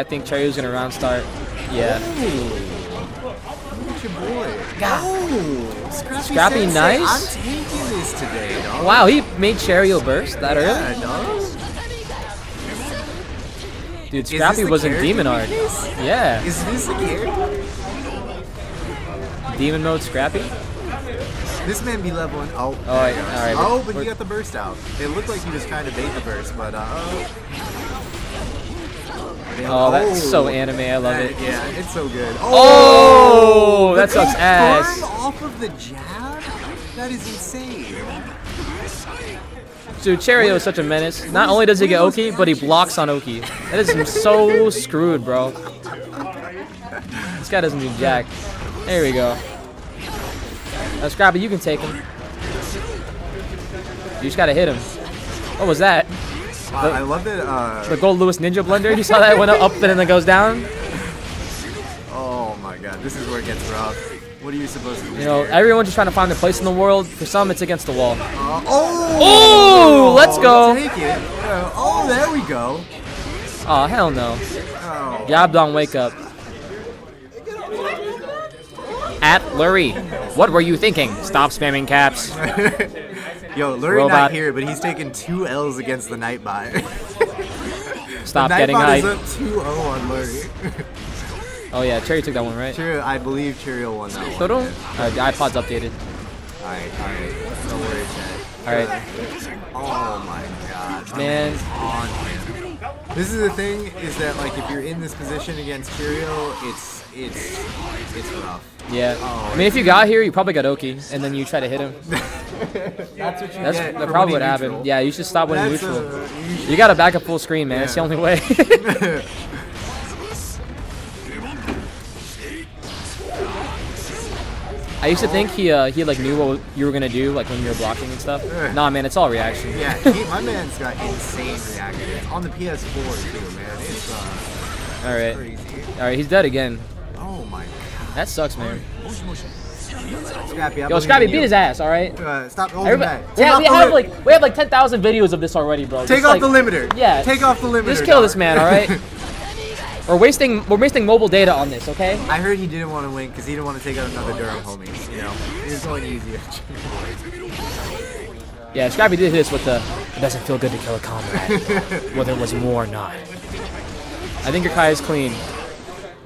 I think Cherry's gonna round start. Yeah. Look at your boy. God. Oh, Scrappy, Scrappy Sensei, nice. I'm taking this today, dog. Wow, he made Cheryo burst that early? Dog. Dude, Scrappy was in Demon Art. Yeah. Is this the character? Demon mode Scrappy? This man be leveling. Oh, Oh, there yeah, alright, Oh, but he got the burst out. It looked like he was trying to bait the burst, but uh. Oh, that's oh. so anime. I love that- it. Yeah, it's so good. Oh, oh! that the sucks ass. off of the jab? That is insane. Dude, Cheryo is such a menace. Not only does he get Oki, but he blocks on Oki. That is so screwed, bro. This guy doesn't do jack. There we go. Now, Scrappy, you can take him. You just gotta hit him. What was that? I love that. Uh, The Goldlewis Ninja Blender? You saw that it went up and then it goes down? oh my god, this is where it gets rough. What are you supposed to do? You know, here? everyone's just trying to find their place in the world. For some, it's against the wall. Uh, oh! Oh, let's go. Take it. Uh, oh, there we go. Oh, hell no. Oh. Yabdon, wake up. At Lurie, what were you thinking? Stop spamming caps. Yo, Lurie Robot. not here, but he's taking two L's against the Nightbot. Stop the getting Nightbot is up 2-0 on Lurie. Oh yeah, Cherry took that one, right? Cheryo, I believe Cheryo won that one. Total? Alright, the iPod's updated. Alright, alright. No worries, Chad. Alright. Oh my god. Man. Is on him. This is the thing, is that like if you're in this position against Cheryo, it's it's it's rough. Yeah. Oh, I mean, if you got here, you probably got Oki, and then you try to hit him. That's what you That's get that probably what happened. Yeah, you should stop winning That's, neutral. uh, you You gotta back up full screen, man. It's the only way. I used to think he uh, he like knew what you were gonna do, like when you were blocking and stuff. Nah, man, it's all reaction. Yeah, he, my man's got insane reaction on the PS4 too, man. It's uh, All right. crazy. All right, he's dead again. Oh my god. That sucks, man. Scrappy, Yo, Scrappy, beat you. his ass. All right. Uh, stop holding back. Yeah, we have like we have like 10,000 videos of this already, bro. Take Just, off like- the limiter. Yeah. Take off the limiter. Just kill dog. this man, all right? we're wasting we're wasting mobile data on this, okay? I heard he didn't want to win because he didn't want to take out another Durham homie. You know, was going easier. Yeah, Scrappy did this with the. It doesn't feel good to kill a comrade, whether it was war or not. I think your Kai is clean.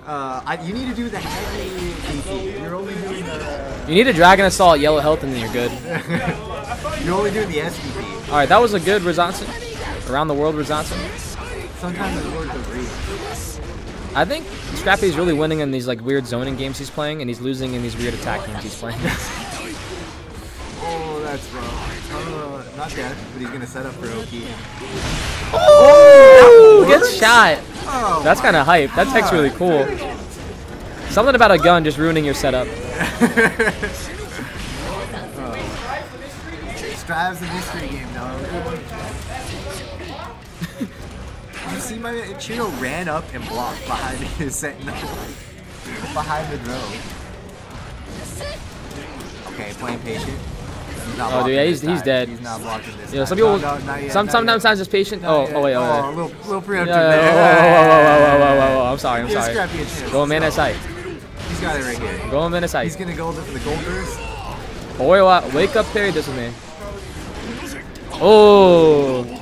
uh, I, you need to do the heavy You're only doing the. You need a Dragon Assault, yellow health, and then you're good. You're only doing the SVP. All right, that was a good Rezanson. Around the world Rezanson. Sometimes it's worth the grief. I think Scrappy is really winning in these like weird zoning games he's playing, and he's losing in these weird attack games he's playing. Oh, that's rough. Uh, not that, but he's gonna set up for Oki. oh, that gets shot. Oh, That's kind of hype. That tech's really cool. Something about a gun just ruining your setup. Strive's a mystery game, dog. see my Chino ran up and blocked behind his sentinel. behind the drone. Okay, playing patient. Oh dude, yeah, he's, he's dead. He's not blocking this. Yeah, some people. No, no, yet, some sometimes I'm just patient. oh, oh wait, oh, oh wait. little, little preemptive yeah, there. Whoa, whoa, whoa, whoa, whoa, whoa, I'm sorry, I'm sorry. Go man at sight. He's got it right here. Go mana sight. He's gonna go for the gold burst. Oh wait, wait, wake up, parry this one, me. Oh.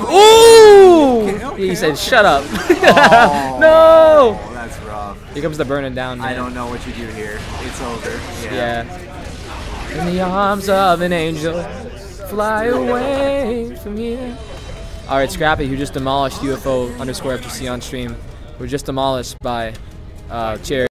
Ooh! Okay, okay, He said, okay. "Shut up." Oh, no. that's rough. Here comes the burning down. Man. I don't know what you do here. It's over. Yeah. In the arms of an angel, fly away from here. All right, Scrappy, who just demolished UFO underscore FGC on stream, were just demolished by uh, Cherry.